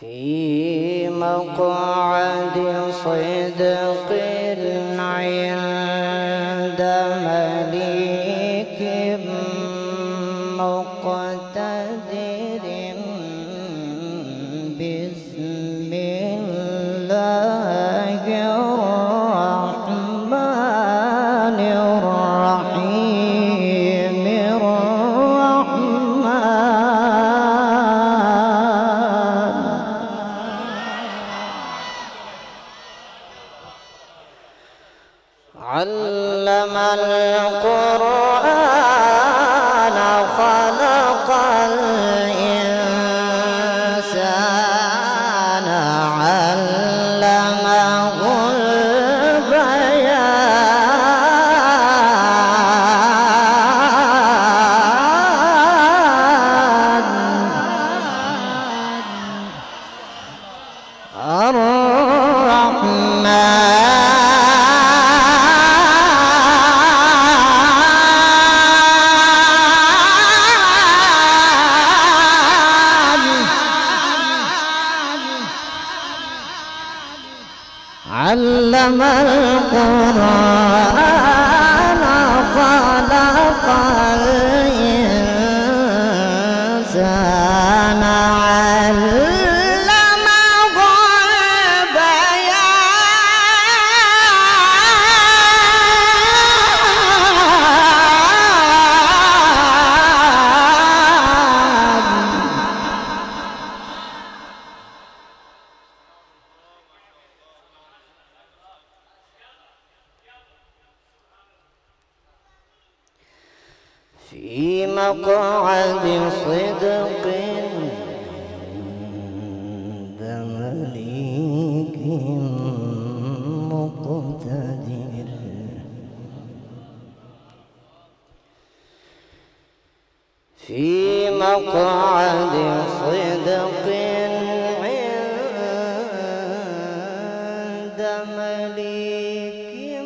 في مقعد صيد. عند مليك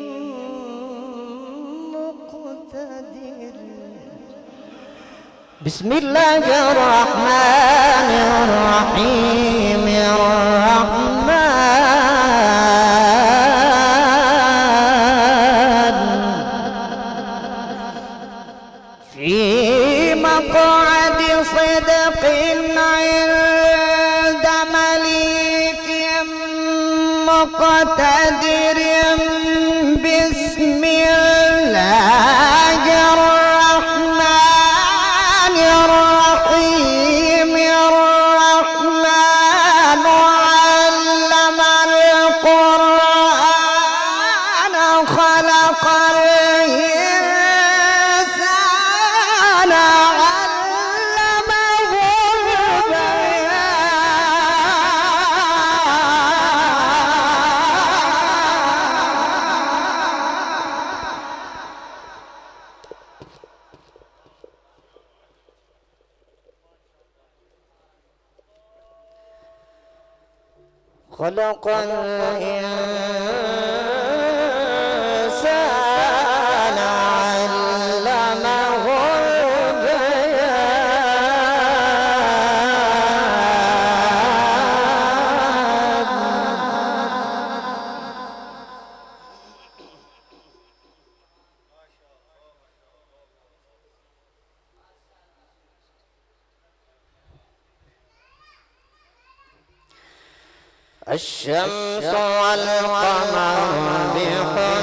مقتدر. بسم الله الرحمن الرحيم الرحمن خلق الإنسان علمه خلق الشمس والقمر بحر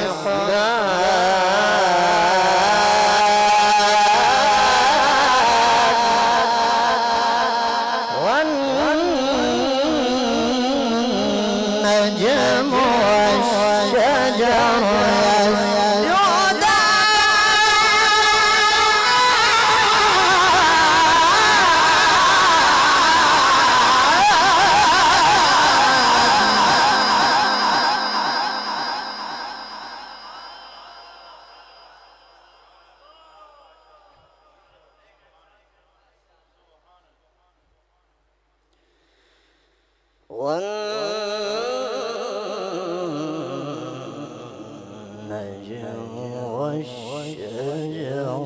والنجم والشجر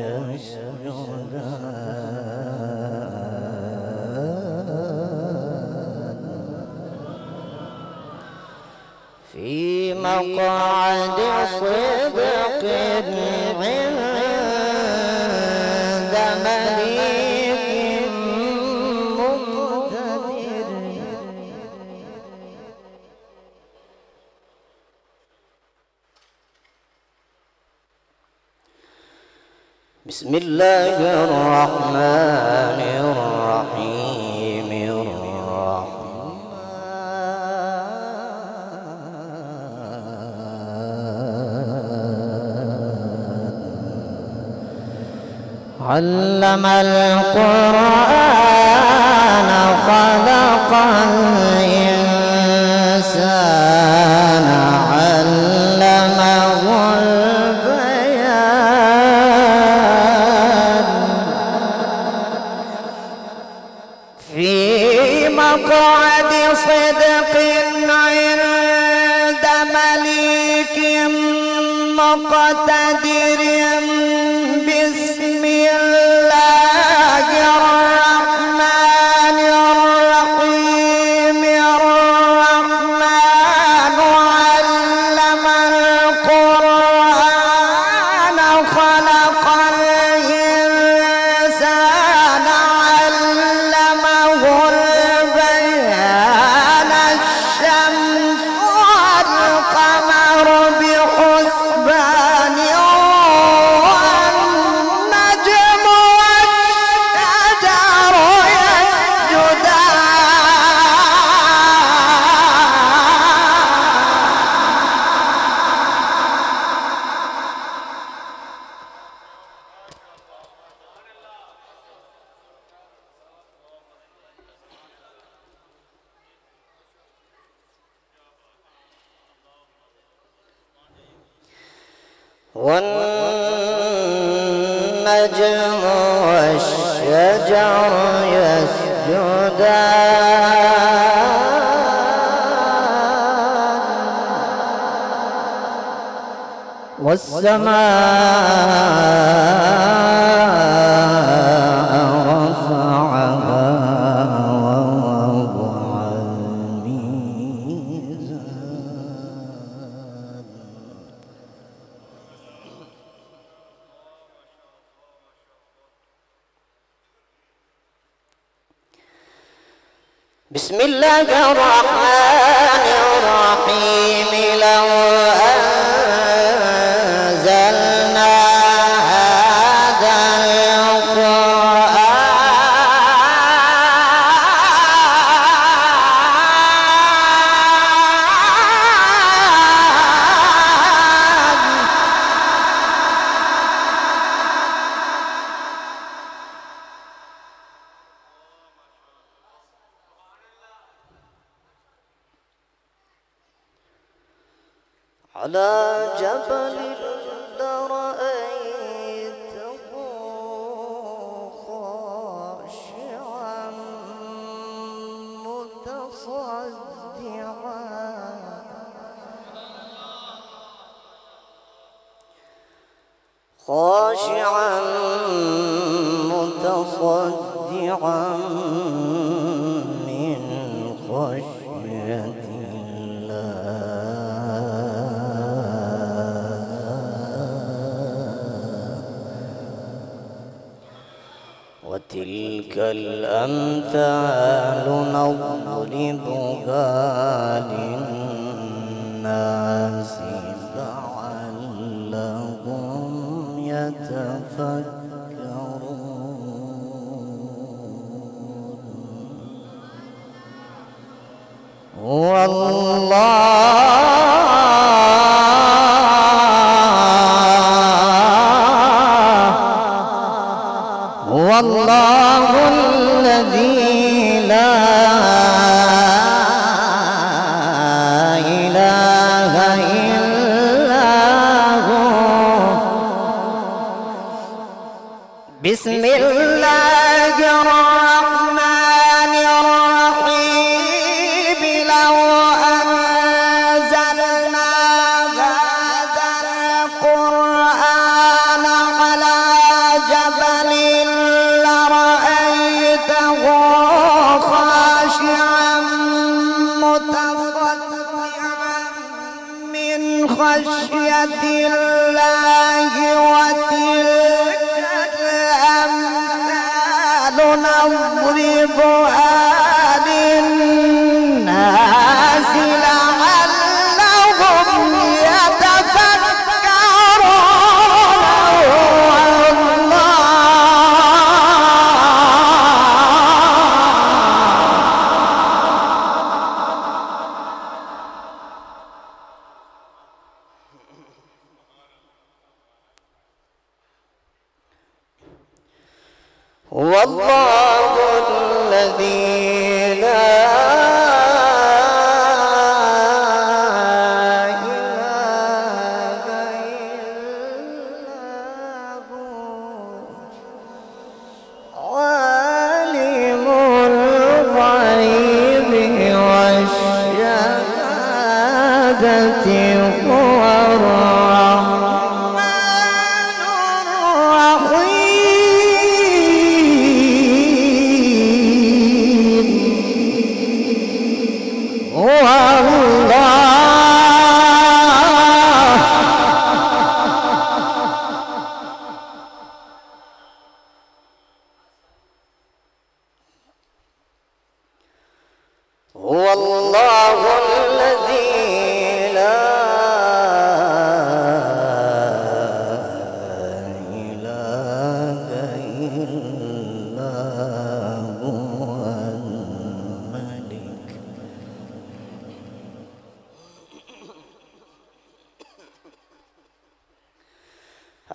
يسجدان في مقعد صدق علم القرآن خلق الإنسان. والنجم والشجر يسجدان. والسماء خاشعا متصدعا من خشية الله. وتلك الأمثال نضربها للناس. تذكرون والله والله الذي لا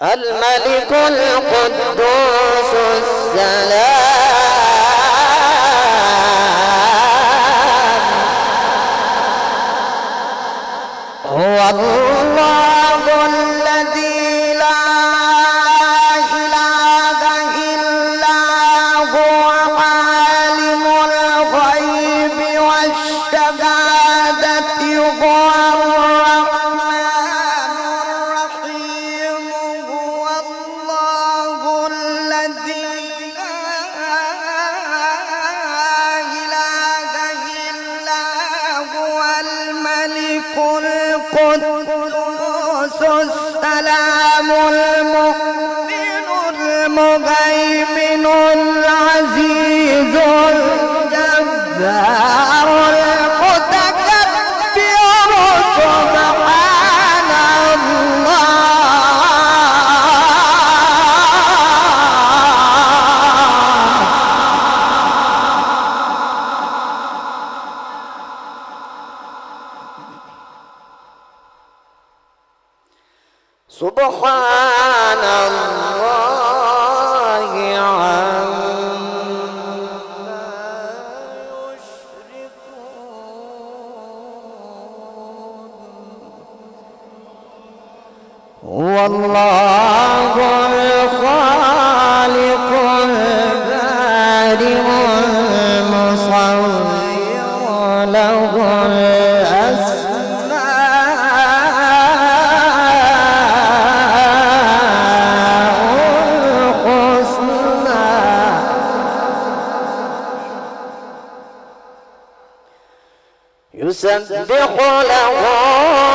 الملك القدوس السلام. السلام المؤمن المهيمن العزيز الجبار. 别忽略我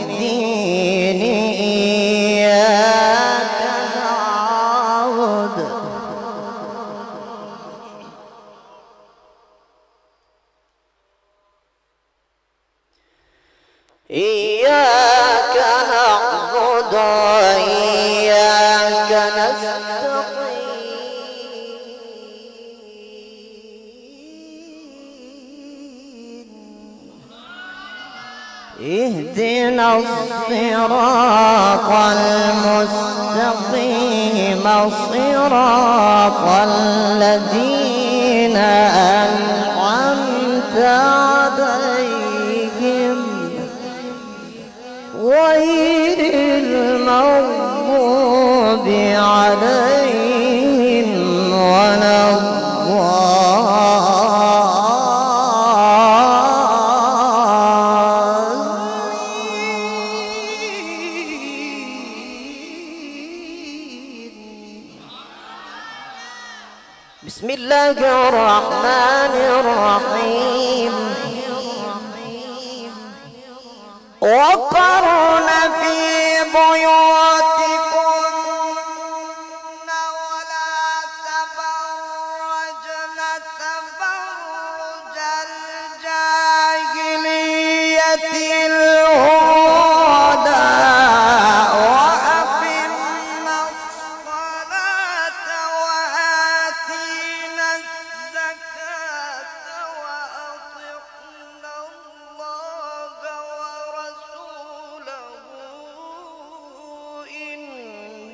إياك نعبد وإياك نستقيم اهدنا الصراط المستقيم صراط الذين أنعمت عليهم غير المغضوب عليهم ولا بسم الله الرحمن الرحيم. وقرن في بيوت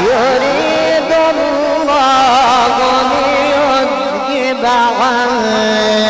يريد الله ليذهب عنه.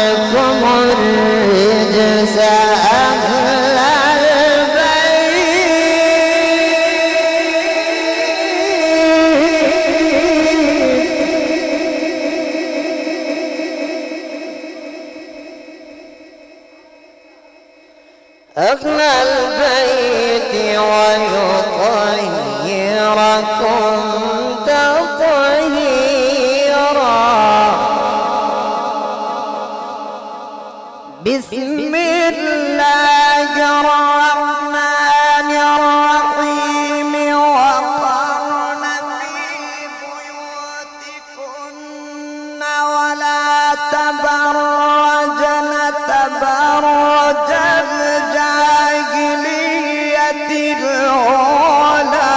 تبرجن تبرج الجاهلية الأولى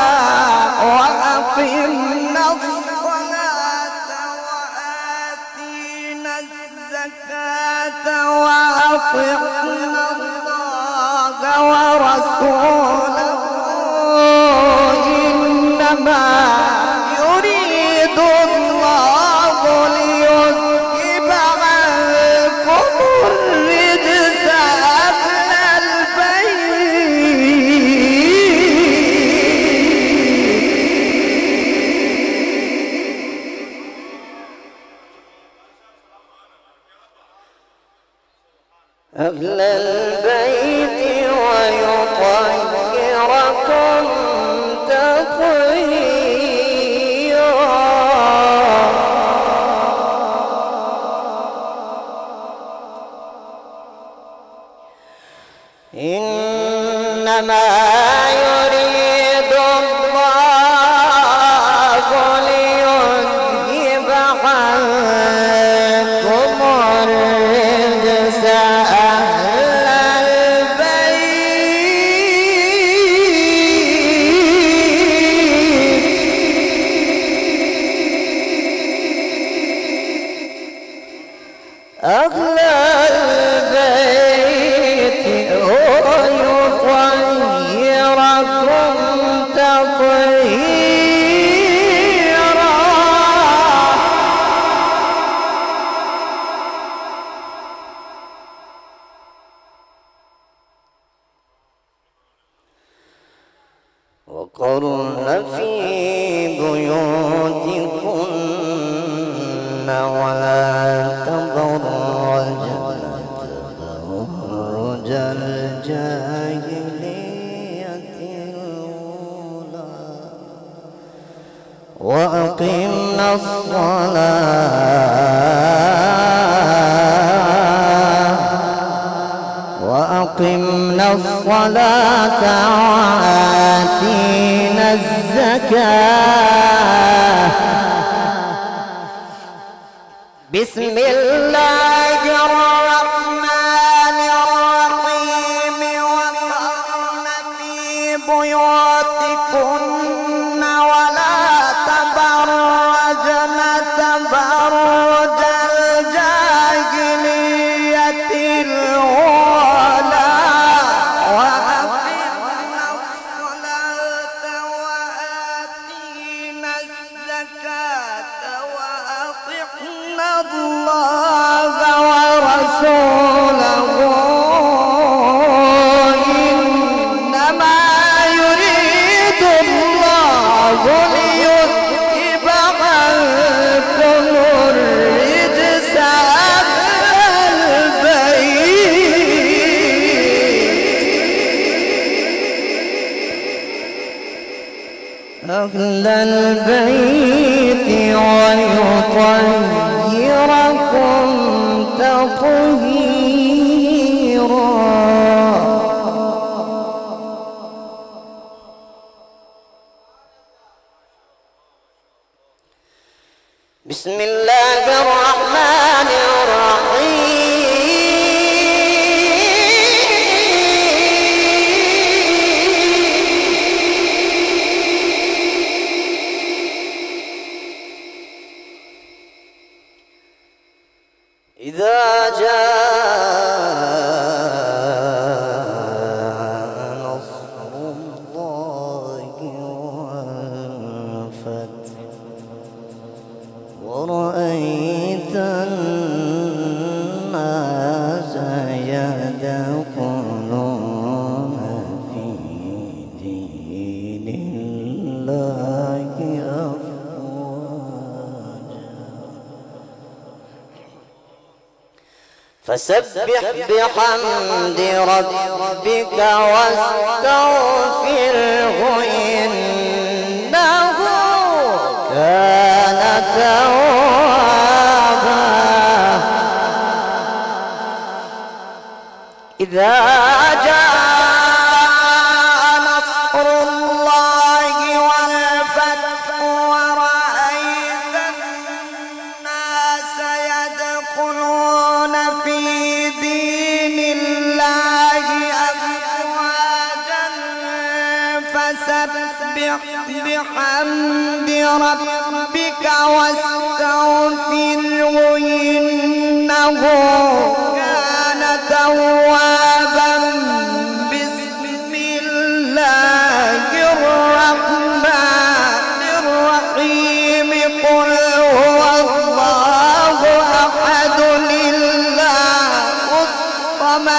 وأقمنا الصلاة وآتينا الزكاة وأطعنا الله ورسوله إنما أهل البيت ويطهركم. الصلاة وآتينا الزكاة. بسم الله الرحمن The. فسبح بحمد ربك واستغفره إنه كان توابا. إذا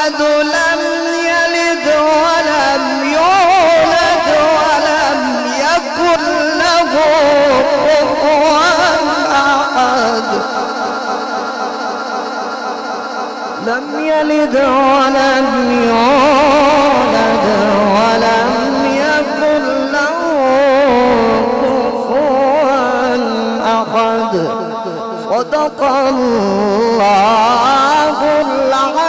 محمد لم يلد ولم يولد ولم يكن له كفوا أحد. لم يلد ولم يولد ولم يكن له كفوا أحد. صدق الله العظيم.